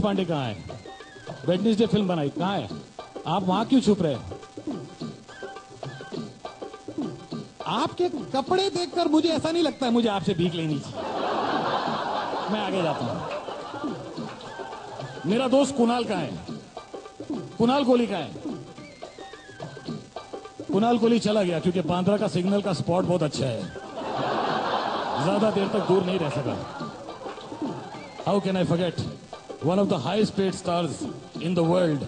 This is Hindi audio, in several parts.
पांडे कहाँ है? वेडनेसडे फ़िल्म बनाई, कहाँ है? आप वहाँ क्यों छुप रहे हैं? आपके कपड़े देखकर मुझे ऐसा नहीं लगता है मुझे आपसे भीख लेनी चाहिए मैं आगे जाता हूँ। मेरा दोस्त कुणाल कहाँ है? कुणाल कोहली कहाँ है? कुणाल कोहली चला गया क्योंकि बांद्रा का सिग्नल का स्पॉट बहुत अच्छा है। ज़्यादा देर तक दूर नहीं रह सका। How can I forget one of the highest paid stars in the world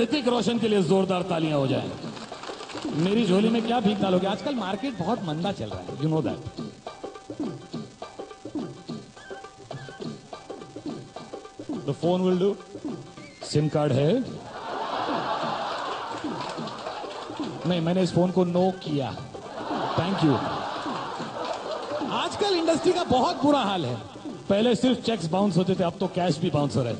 Hrithik Roshan के लिए जोरदार तालियाँ हो जाएँ। मेरी झोली में क्या भीख डालोगे? आजकल मार्केट बहुत मंदा चल रहा है। You know that the phone will do SIM card है। नहीं, मैंने इस फ़ोन को नो किया। थैंक यू आजकल इंडस्ट्री का बहुत बुरा हाल है। पहले सिर्फ़ चेक्स बाउंस होते थे अब तो कैश भी बाउंस हो रहे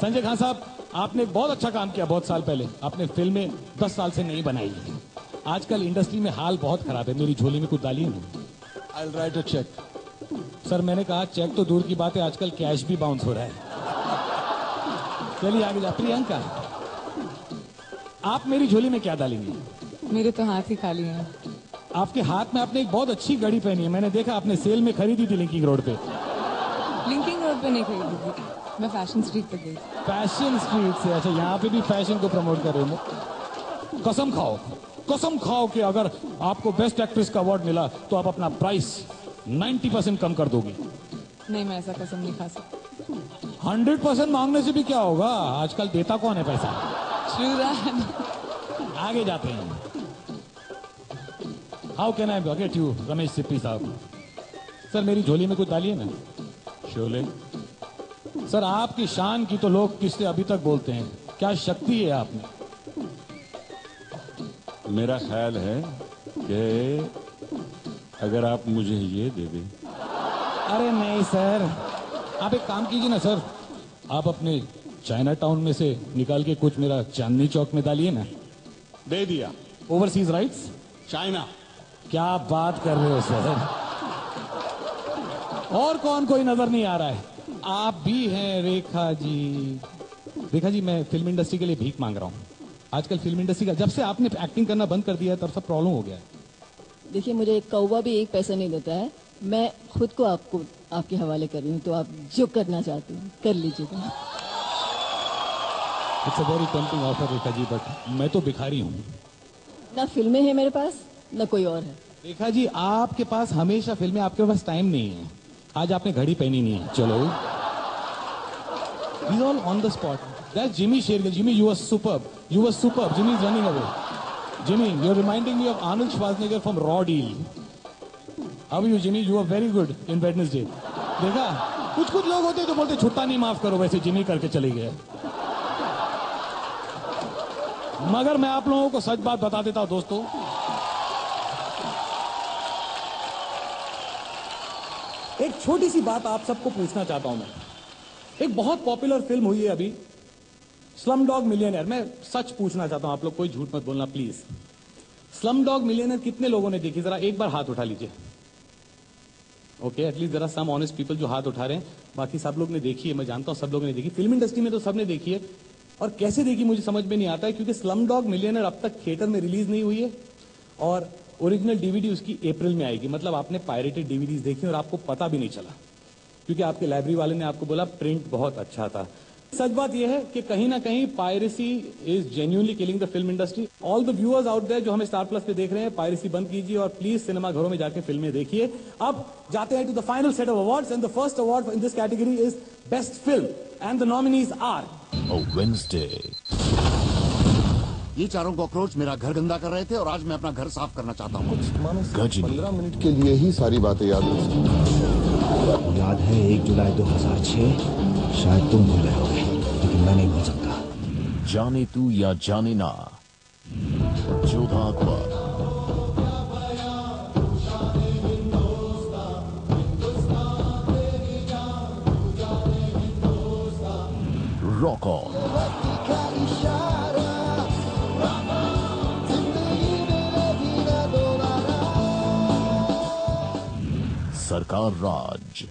संजय खान साहब आपने बहुत अच्छा काम किया बहुत साल पहले। आपने फ़िल्में दस साल से नहीं बनाई है। आजकल इंडस्ट्री में हाल बहुत खराब है। मेरी झोली में कुछ डाली नहीं। I write a cheque sir मैंने कहा चेक तो दूर की बात है आजकल कैश भी बाउंस हो रहा है। चलिए आगे जा प्रियंका आप मेरी झोली में क्या डालेंगे मेरे तो हाथ ही खाली हैं। आपके हाथ में आपने एक बहुत अच्छी घड़ी पहनी है। मैंने देखा आपने सेल में खरीदी थी लिंकिंग रोड पे। लिंकिंग रोड पे नहीं खरीदी थी। मैं फ़ैशन स्ट्रीट पे गई। फ़ैशन स्ट्रीट से अच्छा यहाँ पे भी फ़ैशन को प्रमोट कर रहे हो? कसम खाओ कसम खाओ कि अगर आपको बेस्ट एक्ट्रेस का अवार्ड मिला तो आप अपना प्राइस 90 परसेंट कम कर दोगे। नहीं मैं ऐसा कसम नहीं खा सकती। 100 परसेंट मांगने से भी क्या होगा? आजकल देता कौन है पैसा? आगे जाते हैं। How can I get you Ramesh Sippy साहब? सर मेरी झोली में कुछ डालिए ना? शोले सर आपकी शान की तो लोग किससे अभी तक बोलते हैं? क्या शक्ति है आप में? मेरा ख्याल है कि अगर आप मुझे ये दे दें। अरे नहीं सर। आप एक काम कीजिए ना सर। आप अपने चाइना टाउन में से निकाल के कुछ मेरा चांदनी चौक में डालिए ना। दे दिया। Overseas rights China. क्या बात कर रहे हो सर। और कौन कोई नज़र नहीं आ रहा है? आप भी हैं रेखा जी। रेखा जी मैं फ़िल्म इंडस्ट्री के लिए भीख मांग रहा हूँ। आजकल फ़िल्म इंडस्ट्री का जब से आपने एक्टिंग करना बंद कर दिया है, तब सब प्रॉब्लम हो गया है। देखिए मुझे एक कौवा भी एक पैसा नहीं देता है। मैं खुद को आपको आपके हवाले कर रही हूँ तो आप जो करना चाहते हैं कर लीजिएगा। It's a very tempting offer Rekha ji but मैं तो भिखारी हूँ। ना फ़िल्में हैं मेरे पास ना कोई और है। रेखा जी आपके पास हमेशा फ़िल्में आपके पास टाइम नहीं है। आज आपने घड़ी पहनी नहीं है। चलो। We all on the spot that Jimmy शेर Jimmy you are super you are super Jimmy is running away Jimmy you are reminding me of Anand Schwarzenegger from Raw Deal how you Jimmy you are very good in Wednesday देखा? कुछ कुछ लोग होते हैं जो बोलते छुट्टा नहीं माफ़ करो। वैसे जिमी करके चले गए मगर मैं आप लोगों को सच बात बता देता हूँ दोस्तों छोटी सी बात आप सबको पूछना चाहता हूँ मैं। एक बहुत पॉपुलर फ़िल्म हुई है अभी स्लम डॉग मिलियनर मैं सच पूछना चाहता हूँ, आप लोग कोई झूठ मत बोलना प्लीज़ स्लम डॉग मिलियनर कितने लोगों ने देखी? जरा एक बार हाथ उठा लीजिए। ओके एटलीस्ट जरा सम ऑनेस्ट पीपल जो हाथ उठा रहे हैं। बाकी सब लोग ने देखी है, मैं जानता हूँ सब लोगों ने देखी। फ़िल्म इंडस्ट्री में तो सबने देखी है। और कैसे देखी मुझे समझ में नहीं आता है, क्योंकि स्लम डॉग मिलियनर अब तक थिएटर में रिलीज़ नहीं हुई है। और ओरिजिनल डीवीडी उसकी अप्रैल में आएगी। मतलब आपने पायरेटेड डीवीडीज देखी और आपको पता भी नहीं चला। क्योंकि आपके लाइब्रेरी वाले ने आपको बोला, प्रिंट बहुत अच्छा था। सच बात यह है कि कहीं ना कहीं piracy is genuinely killing the film industry all the viewers out there जो हमें स्टार प्लस पे देख रहे हैं पायरेसी बंद कीजिए और प्लीज़ सिनेमा घरों में जाके फ़िल्में देखिए। अब जाते हैं to the final set of awards and the first award in this category is best film and the nominees are Wednesday. ये चारों कॉकरोच मेरा घर गंदा कर रहे थे और आज मैं अपना घर साफ़ करना चाहता हूँ। पंद्रह मिनट के लिए ही सारी बातें याद याद है एक जुलाई 2006 शायद तुम भूल रहे होगे लेकिन मैं नहीं भूल सकता। जाने तू या जाने ना जोधा अकबर सरकार राज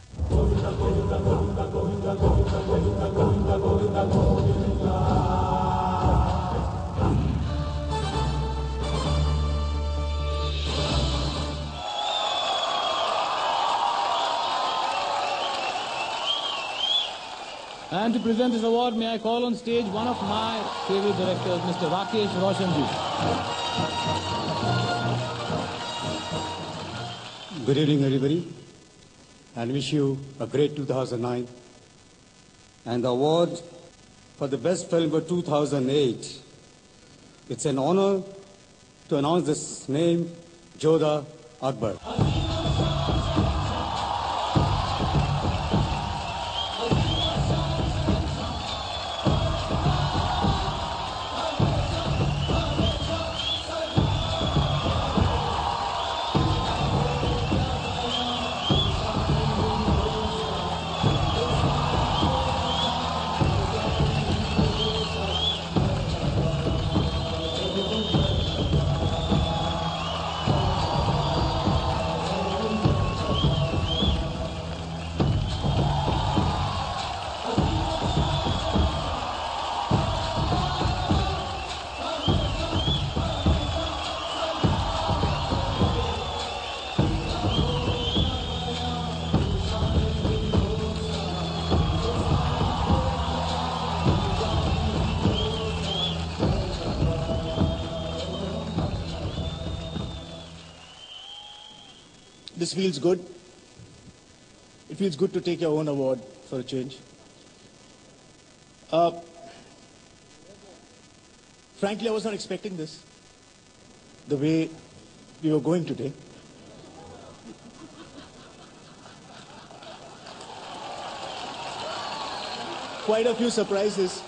And to present this award, may I call on stage one of my favorite directors, Mr. Rakesh Roshanji. Good evening, everybody and wish you a great 2009. And the award for the best film for 2008. It's an honor to announce this name, Jodha Akbar. This feels good. It feels good to take your own award for a change. Uh, frankly, I was not expecting this the way we were going today. Quite a few surprises.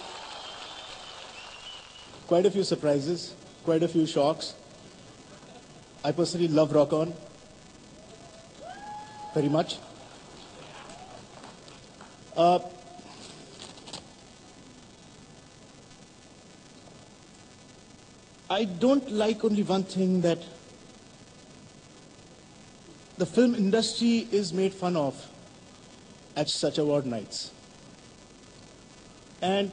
Quite a few surprises. Quite a few shocks. I personally love Rock On very much. Uh, I don't like only one thing that the film industry is made fun of at such award nights. And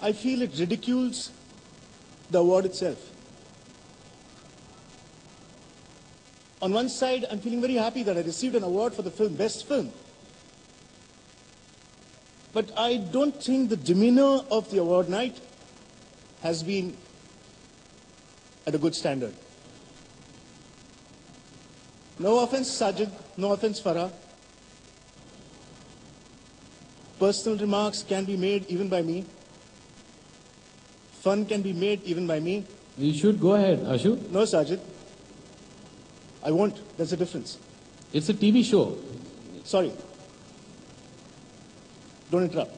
I feel it ridicules the award itself. On one side, I'm feeling very happy that I received an award for the film Best Film. But I don't think the demeanor of the award night has been at a good standard. No offense, Sajid, no offense, Farah. Personal remarks can be made even by me. Fun can be made even by me. You should go ahead, Ashu. No, Sajid. I won't. There's a difference. It's a TV show. Sorry. Don't interrupt.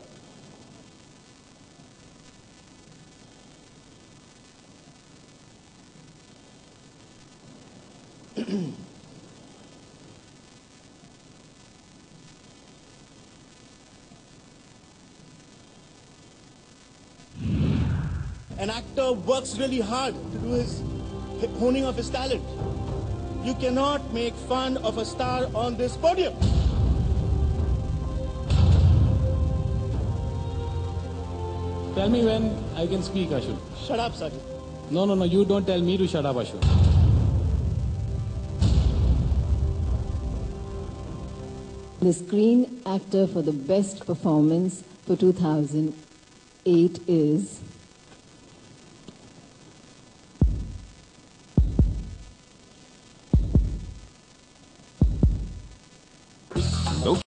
An actor works really hard to do his honing of his talent. You cannot make fun of a star on this podium. Tell me when I can speak, Ashu. Shut up, Sajid. No, no, no, you don't tell me to shut up, Ashu. The Screen Actor for the Best Performance for 2008 is